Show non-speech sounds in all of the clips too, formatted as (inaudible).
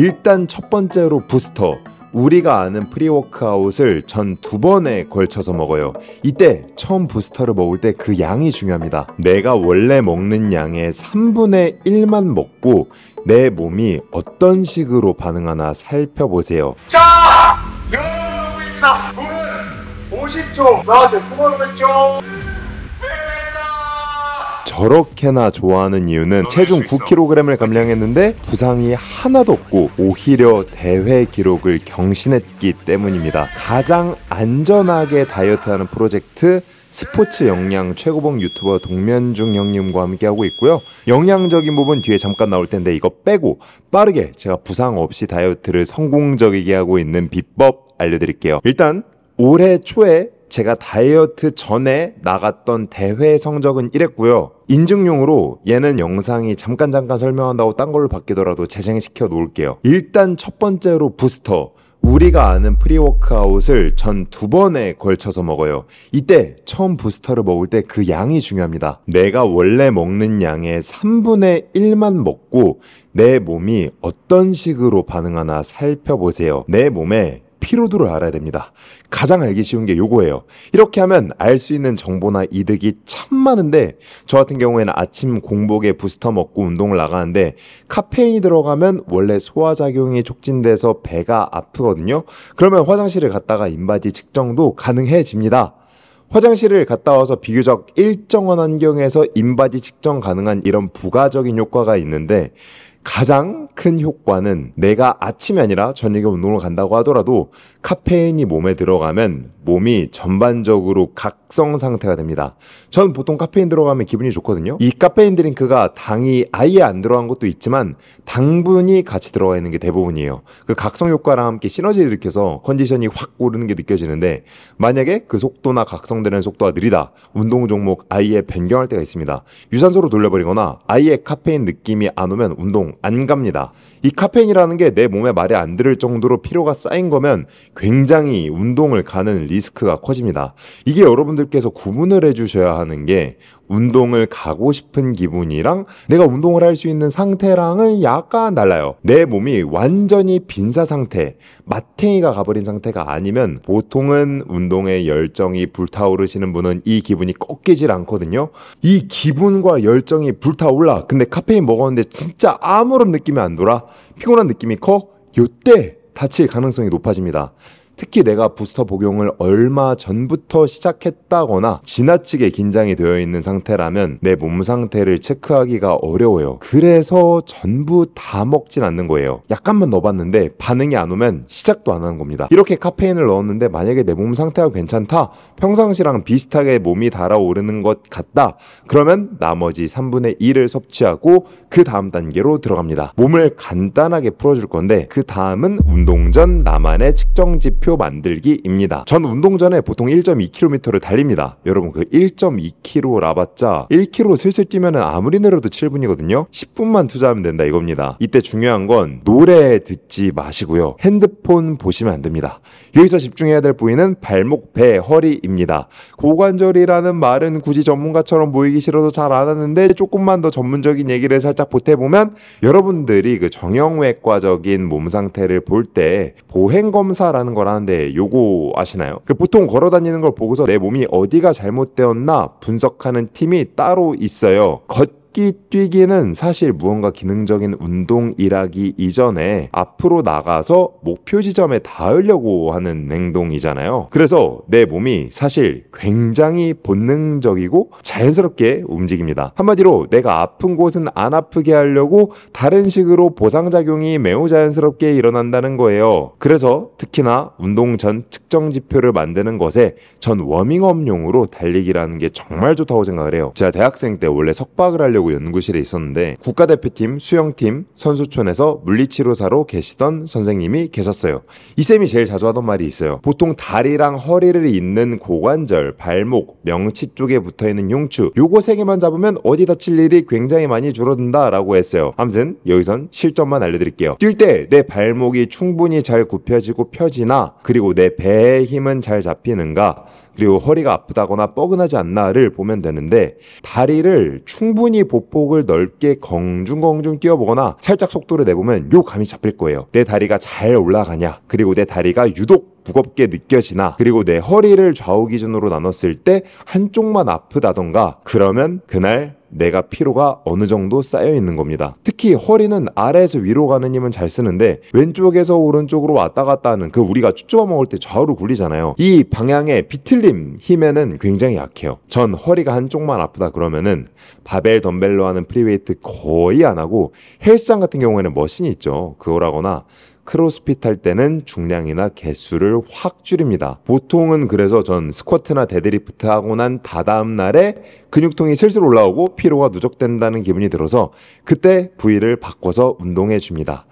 일단 첫 번째로 부스터. 우리가 아는 프리워크아웃을 전 두 번에 걸쳐서 먹어요. 이때 처음 부스터를 먹을 때 그 양이 중요합니다. 내가 원래 먹는 양의 3분의 1만 먹고 내 몸이 어떤 식으로 반응하나 살펴보세요. 자! 여러분입니다. 오늘 50초 나와서 구멍을죠 저렇게나 좋아하는 이유는 체중 9kg을 감량했는데 부상이 하나도 없고 오히려 대회 기록을 경신했기 때문입니다. 가장 안전하게 다이어트하는 프로젝트 스포츠 영양 최고봉 유튜버 동면중 형님과 함께하고 있고요. 영양적인 부분 뒤에 잠깐 나올 텐데 이거 빼고 빠르게 제가 부상 없이 다이어트를 성공적이게 하고 있는 비법 알려드릴게요. 일단 올해 초에 제가 다이어트 전에 나갔던 대회 성적은 이랬고요. 인증용으로 얘는 영상이 잠깐 잠깐 설명한다고 딴 걸로 바뀌더라도 재생시켜 놓을게요. 일단 첫 번째로 부스터. 우리가 아는 pre-workout을 전 두 번에 걸쳐서 먹어요. 이때 처음 부스터를 먹을 때 그 양이 중요합니다. 내가 원래 먹는 양의 3분의 1만 먹고 내 몸이 어떤 식으로 반응하나 살펴보세요. 내 몸에 피로도를 알아야 됩니다. 가장 알기 쉬운 게 요거예요. 이렇게 하면 알 수 있는 정보나 이득이 참 많은데 저 같은 경우에는 아침 공복에 부스터 먹고 운동을 나가는데 카페인이 들어가면 원래 소화작용이 촉진돼서 배가 아프거든요. 그러면 화장실을 갔다가 인바디 측정도 가능해집니다. 화장실을 갔다 와서 비교적 일정한 환경에서 인바디 측정 가능한 이런 부가적인 효과가 있는데 가장 큰 효과는 내가 아침이 아니라 저녁에 운동을 간다고 하더라도 카페인이 몸에 들어가면 몸이 전반적으로 각성 상태가 됩니다. 전 보통 카페인 들어가면 기분이 좋거든요. 이 카페인 드링크가 당이 아예 안 들어간 것도 있지만 당분이 같이 들어가 있는 게 대부분이에요. 그 각성 효과랑 함께 시너지를 일으켜서 컨디션이 확 오르는 게 느껴지는데 만약에 그 속도나 각성되는 속도가 느리다. 운동 종목 아예 변경할 때가 있습니다. 유산소로 돌려버리거나 아예 카페인 느낌이 안 오면 운동 안 갑니다. 이 카페인이라는 게 내 몸에 말이 안 들을 정도로 피로가 쌓인 거면 굉장히 운동을 가는 리스크가 커집니다. 이게 여러분들께서 구분을 해주셔야 하는 게 운동을 가고 싶은 기분이랑 내가 운동을 할 수 있는 상태랑은 약간 달라요. 내 몸이 완전히 빈사 상태, 마탱이가 가버린 상태가 아니면 보통은 운동에 열정이 불타오르시는 분은 이 기분이 꺾이질 않거든요. 이 기분과 열정이 불타올라. 근데 카페인 먹었는데 진짜 아무런 느낌이 안 돌아. 피곤한 느낌이 커. 요때 다칠 가능성이 높아집니다. 특히 내가 부스터 복용을 얼마 전부터 시작했다거나 지나치게 긴장이 되어 있는 상태라면 내 몸 상태를 체크하기가 어려워요. 그래서 전부 다 먹진 않는 거예요. 약간만 넣어봤는데 반응이 안 오면 시작도 안 하는 겁니다. 이렇게 카페인을 넣었는데 만약에 내 몸 상태가 괜찮다, 평상시랑 비슷하게 몸이 달아오르는 것 같다, 그러면 나머지 3분의 1을 섭취하고 그 다음 단계로 들어갑니다. 몸을 간단하게 풀어줄 건데 그 다음은 운동 전 나만의 측정 지표 목표 만들기입니다. 전 운동 전에 보통 1.2km를 달립니다. 여러분 그 1.2km 라봤자 1km 슬슬 뛰면 아무리 내려도 7분이거든요. 10분만 투자하면 된다 이겁니다. 이때 중요한 건 노래 듣지 마시고요. 핸드폰 보시면 안 됩니다. 여기서 집중해야 될 부위는 발목, 배, 허리입니다. 고관절이라는 말은 굳이 전문가처럼 보이기 싫어서 잘 안 하는데 조금만 더 전문적인 얘기를 살짝 보태보면 여러분들이 그 정형외과적인 몸 상태를 볼 때 보행검사라는 거랑 하는데 요거 아시나요? 그 보통 걸어 다니는 걸 보고서 내 몸이 어디가 잘못되었나 분석하는 팀이 따로 있어요. 겉 걷기 뛰기는 사실 무언가 기능적인 운동이라기 이전에 앞으로 나가서 목표 지점에 닿으려고 하는 행동이잖아요. 그래서 내 몸이 사실 굉장히 본능적이고 자연스럽게 움직입니다. 한마디로 내가 아픈 곳은 안 아프게 하려고 다른 식으로 보상작용이 매우 자연스럽게 일어난다는 거예요. 그래서 특히나 운동 전 측정 지표를 만드는 것에 전 워밍업용으로 달리기라는 게 정말 좋다고 생각을 해요. 제가 대학생 때 원래 석박을 하려고 하려고 연구실에 있었는데 국가대표팀 수영팀 선수촌에서 물리치료사로 계시던 선생님이 계셨어요. 이 쌤이 제일 자주 하던 말이 있어요. 보통 다리랑 허리를 잇는 고관절, 발목, 명치 쪽에 붙어 있는 흉추 요거 세 개만 잡으면 어디 다칠 일이 굉장히 많이 줄어든다라고 했어요. 아무튼 여기선 실점만 알려드릴게요. 뛸 때 내 발목이 충분히 잘 굽혀지고 펴지나 그리고 내 배의 힘은 잘 잡히는가 그리고 허리가 아프다거나 뻐근하지 않나를 보면 되는데 다리를 충분히 보폭을 넓게 경중경중 뛰어보거나 살짝 속도를 내보면 요 감이 잡힐 거예요. 내 다리가 잘 올라가냐, 그리고 내 다리가 유독 무겁게 느껴지나 그리고 내 허리를 좌우 기준으로 나눴을 때 한쪽만 아프다던가 그러면 그날 내가 피로가 어느 정도 쌓여 있는 겁니다. 특히 허리는 아래에서 위로 가는 힘은 잘 쓰는데 왼쪽에서 오른쪽으로 왔다 갔다 하는 그 우리가 쭈쭈바 먹을 때 좌우로 굴리잖아요. 이 방향의 비틀림 힘에는 굉장히 약해요. 전 허리가 한쪽만 아프다 그러면은 바벨 덤벨로 하는 free weight 거의 안 하고 헬스장 같은 경우에는 머신이 있죠. 그거라거나 크로스핏 할 때는 중량이나 개수를 확 줄입니다. 보통은 그래서 전 스쿼트나 데드리프트 하고 난 다다음 날에 근육통이 슬슬 올라오고 피로가 누적된다는 기분이 들어서 그때 부위를 바꿔서 운동해 줍니다.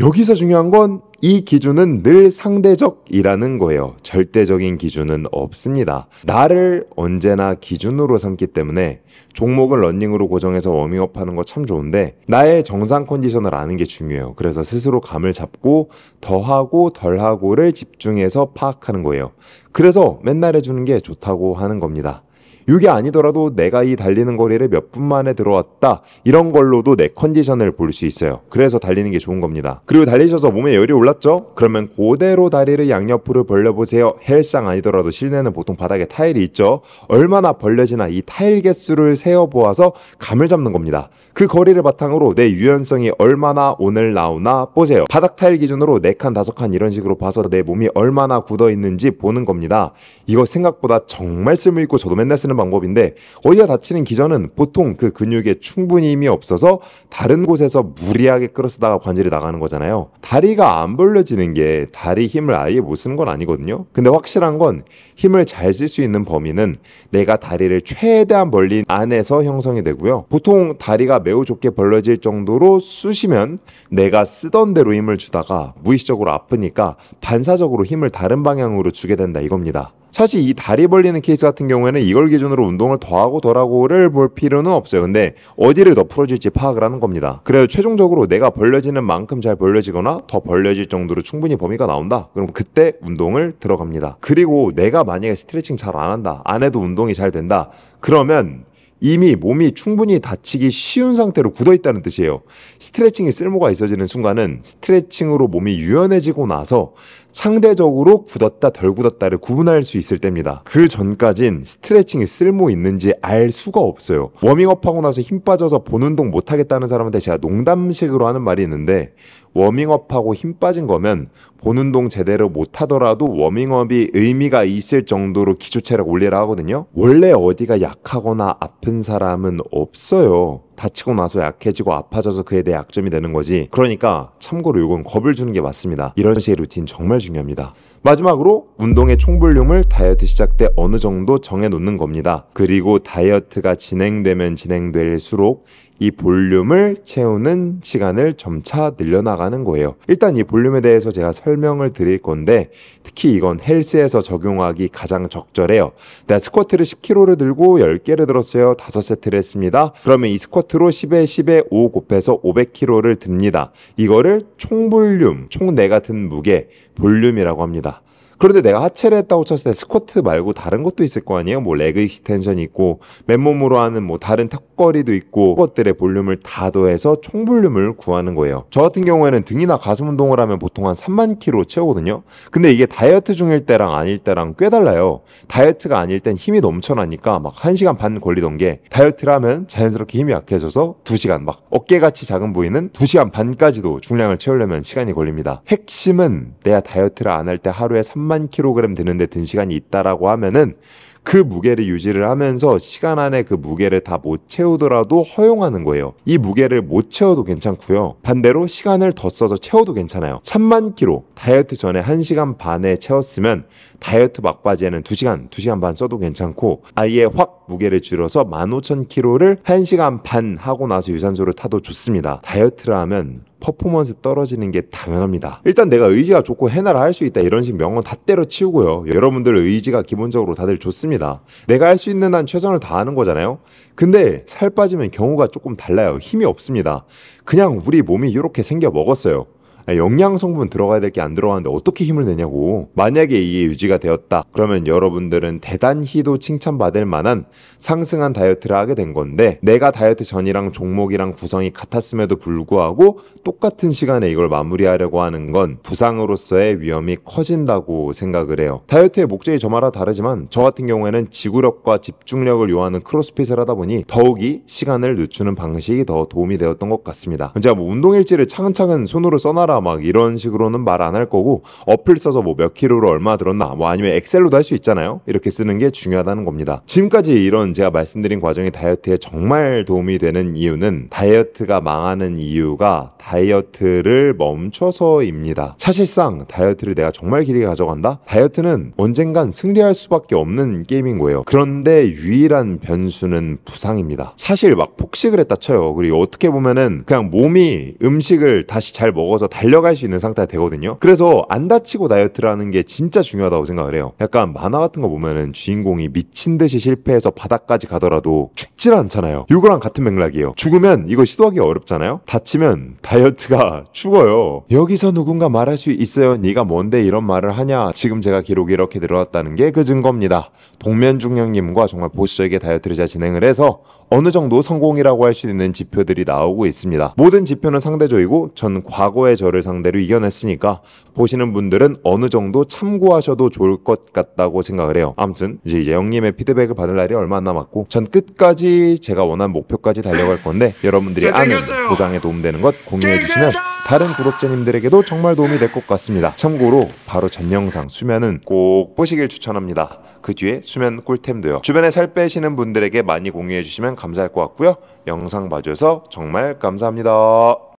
여기서 중요한 건 이 기준은 늘 상대적이라는 거예요. 절대적인 기준은 없습니다. 나를 언제나 기준으로 삼기 때문에 종목을 런닝으로 고정해서 워밍업 하는 거 참 좋은데 나의 정상 컨디션을 아는 게 중요해요. 그래서 스스로 감을 잡고 더하고 덜하고를 집중해서 파악하는 거예요. 그래서 맨날 해주는 게 좋다고 하는 겁니다. 이게 아니더라도 내가 이 달리는 거리를 몇 분 만에 들어왔다 이런 걸로도 내 컨디션을 볼 수 있어요. 그래서 달리는 게 좋은 겁니다. 그리고 달리셔서 몸에 열이 올랐죠? 그러면 그대로 다리를 양옆으로 벌려보세요. 헬스장 아니더라도 실내는 보통 바닥에 타일이 있죠. 얼마나 벌려지나 이 타일 개수를 세어 보아서 감을 잡는 겁니다. 그 거리를 바탕으로 내 유연성이 얼마나 오늘 나오나 보세요. 바닥 타일 기준으로 4칸, 5칸 이런 식으로 봐서 내 몸이 얼마나 굳어 있는지 보는 겁니다. 이거 생각보다 정말 쓸모있고 저도 맨날 쓰는 방법인데 어디가 다치는 기전은 보통 그 근육에 충분히 힘이 없어서 다른 곳에서 무리하게 끌어쓰다가 관절이 나가는 거잖아요. 다리가 안 벌려지는 게 다리 힘을 아예 못 쓰는 건 아니거든요. 근데 확실한 건 힘을 잘 쓸 수 있는 범위는 내가 다리를 최대한 벌린 안에서 형성이 되고요. 보통 다리가 매우 좁게 벌려질 정도로 쑤시면 내가 쓰던 대로 힘을 주다가 무의식적으로 아프니까 반사적으로 힘을 다른 방향으로 주게 된다 이겁니다. 사실 이 다리 벌리는 케이스 같은 경우에는 이걸 기준으로 운동을 더하고 덜하고를 볼 필요는 없어요. 근데 어디를 더 풀어줄지 파악을 하는 겁니다. 그래서 최종적으로 내가 벌려지는 만큼 잘 벌려지거나 더 벌려질 정도로 충분히 범위가 나온다. 그럼 그때 운동을 들어갑니다. 그리고 내가 만약에 스트레칭 잘 안 한다. 안 해도 운동이 잘 된다. 그러면 이미 몸이 충분히 다치기 쉬운 상태로 굳어 있다는 뜻이에요. 스트레칭이 쓸모가 있어지는 순간은 스트레칭으로 몸이 유연해지고 나서 상대적으로 굳었다 덜 굳었다를 구분할 수 있을 때입니다. 그 전까진 스트레칭이 쓸모 있는지 알 수가 없어요. 워밍업하고 나서 힘 빠져서 본 운동 못 하겠다는 사람한테 제가 농담식으로 하는 말이 있는데 워밍업하고 힘 빠진 거면 본 운동 제대로 못 하더라도 워밍업이 의미가 있을 정도로 기초 체력 올리라 하거든요. 원래 어디가 약하거나 아픈 사람은 없어요. 다치고 나서 약해지고 아파져서 그에 대해 약점이 되는 거지. 그러니까 참고로 이건 겁을 주는 게 맞습니다. 이런 식의 루틴 정말 중요합니다. 마지막으로 운동의 총볼륨을 다이어트 시작 때 어느 정도 정해 놓는 겁니다. 그리고 다이어트가 진행되면 진행될수록 이 볼륨을 채우는 시간을 점차 늘려나가는 거예요. 일단 이 볼륨에 대해서 제가 설명을 드릴 건데 특히 이건 헬스에서 적용하기 가장 적절해요. 내가 스쿼트를 10kg를 들고 10개를 들었어요. 5세트를 했습니다. 그러면 이 스쿼트 로 10에 10에 5 곱해서 500kg를 듭니다. 이거를 총볼륨, 총 내가 든 무게, 볼륨이라고 합니다. 그런데 내가 하체를 했다고 쳤을 때 스쿼트 말고 다른 것도 있을 거 아니에요? 뭐 leg extension이 있고 맨몸으로 하는 뭐 다른 턱걸이도 있고 그것들의 볼륨을 다 더해서 총 볼륨을 구하는 거예요. 저 같은 경우에는 등이나 가슴 운동을 하면 보통 한 3만 킬로 채우거든요. 근데 이게 다이어트 중일 때랑 아닐 때랑 꽤 달라요. 다이어트가 아닐 땐 힘이 넘쳐나니까 막 1시간 반 걸리던 게 다이어트를 하면 자연스럽게 힘이 약해져서 2시간 막 어깨같이 작은 부위는 2시간 반까지도 중량을 채우려면 시간이 걸립니다. 핵심은 내가 다이어트를 안 할 때 하루에 3만 킬로그램 드는데 든 시간이 있다라고 하면은 그 무게를 유지를 하면서 시간 안에 그 무게를 다 못 채우더라도 허용하는 거예요. 이 무게를 못 채워도 괜찮고요. 반대로 시간을 더 써서 채워도 괜찮아요. 3만 킬로 다이어트 전에 1시간 반에 채웠으면 다이어트 막바지에는 2시간, 2시간 반 써도 괜찮고 아예 확 무게를 줄여서 15,000kg를 1시간 반 하고 나서 유산소를 타도 좋습니다. 다이어트를 하면 퍼포먼스 떨어지는 게 당연합니다. 일단 내가 의지가 좋고 해나라 할 수 있다 이런 식 명언 다 때려치우고요. 여러분들 의지가 기본적으로 다들 좋습니다. 내가 할 수 있는 한 최선을 다하는 거잖아요. 근데 살 빠지면 경우가 조금 달라요. 힘이 없습니다. 그냥 우리 몸이 이렇게 생겨 먹었어요. 아, 영양 성분 들어가야 될 게 안 들어가는데 어떻게 힘을 내냐고. 만약에 이게 유지가 되었다. 그러면 여러분들은 대단히도 칭찬받을 만한 상승한 다이어트를 하게 된 건데 내가 다이어트 전이랑 종목이랑 구성이 같았음에도 불구하고 똑같은 시간에 이걸 마무리하려고 하는 건 부상으로서의 위험이 커진다고 생각을 해요. 다이어트의 목적이 저마다 다르지만 저 같은 경우에는 지구력과 집중력을 요하는 크로스핏을 하다 보니 더욱이 시간을 늦추는 방식이 더 도움이 되었던 것 같습니다. 제가 뭐 운동 일지를 차근차근 손으로 써놔라 막 이런 식으로는 말 안 할 거고 어플 써서 뭐 몇 킬로로 얼마 들었나 뭐 아니면 엑셀로도 할 수 있잖아요. 이렇게 쓰는 게 중요하다는 겁니다. 지금까지 이런 제가 말씀드린 과정이 다이어트에 정말 도움이 되는 이유는 다이어트가 망하는 이유가 다이어트를 멈춰서입니다. 사실상 다이어트를 내가 정말 길게 가져간다? 다이어트는 언젠간 승리할 수밖에 없는 게임인 거예요. 그런데 유일한 변수는 부상입니다. 사실 막 폭식을 했다 쳐요. 그리고 어떻게 보면은 그냥 몸이 음식을 다시 잘 먹어서 달려갈 수 있는 상태가 되거든요. 그래서 안 다치고 다이어트를 하는 게 진짜 중요하다고 생각을 해요. 약간 만화 같은 거 보면은 주인공이 미친 듯이 실패해서 바닥까지 가더라도 죽질 않잖아요. 이거랑 같은 맥락이에요. 죽으면 이거 시도하기 어렵잖아요. 다치면 다이어트가 (laughs) 죽어요. 여기서 누군가 말할 수 있어요. 네가 뭔데 이런 말을 하냐? 지금 제가 기록이 이렇게 늘어났다는 게 그 증거입니다. 동면중령님과 정말 보수적인 다이어트를 잘 진행을 해서 어느 정도 성공이라고 할 수 있는 지표들이 나오고 있습니다. 모든 지표는 상대적이고 전 과거의 저를 상대로 이겨냈으니까 보시는 분들은 어느 정도 참고하셔도 좋을 것 같다고 생각을 해요. 아무튼 이제 영님의 피드백을 받을 날이 얼마 안 남았고 전 끝까지 제가 원한 목표까지 달려갈 건데 여러분들이 자, 아는. 보상에 도움되는 것 공유해 주시면 다른 구독자님들에게도 정말 도움이 될 것 같습니다. 참고로 바로 전 영상 수면은 꼭 보시길 추천합니다. 그 뒤에 수면 꿀템도요. 주변에 살 빼시는 분들에게 많이 공유해 주시면 감사할 것 같고요. 영상 봐주셔서 정말 감사합니다.